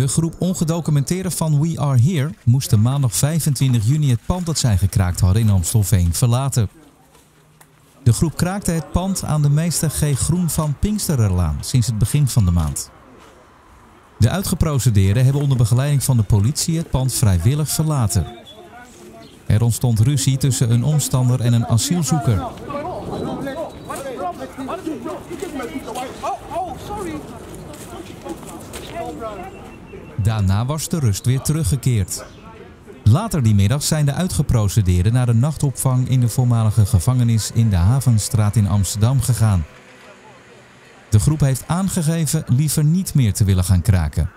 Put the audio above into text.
De groep ongedocumenteerden van We Are Here moesten maandag 25 juni het pand dat zij gekraakt hadden in Amstelveen verlaten. De groep kraakte het pand aan de meester G. Groen van Pinkstererlaan sinds het begin van de maand. De uitgeprocedeerden hebben onder begeleiding van de politie het pand vrijwillig verlaten. Er ontstond ruzie tussen een omstander en een asielzoeker. Daarna was de rust weer teruggekeerd. Later die middag zijn de uitgeprocedeerden naar de nachtopvang in de voormalige gevangenis in de Havenstraat in Amsterdam gegaan. De groep heeft aangegeven liever niet meer te willen gaan kraken.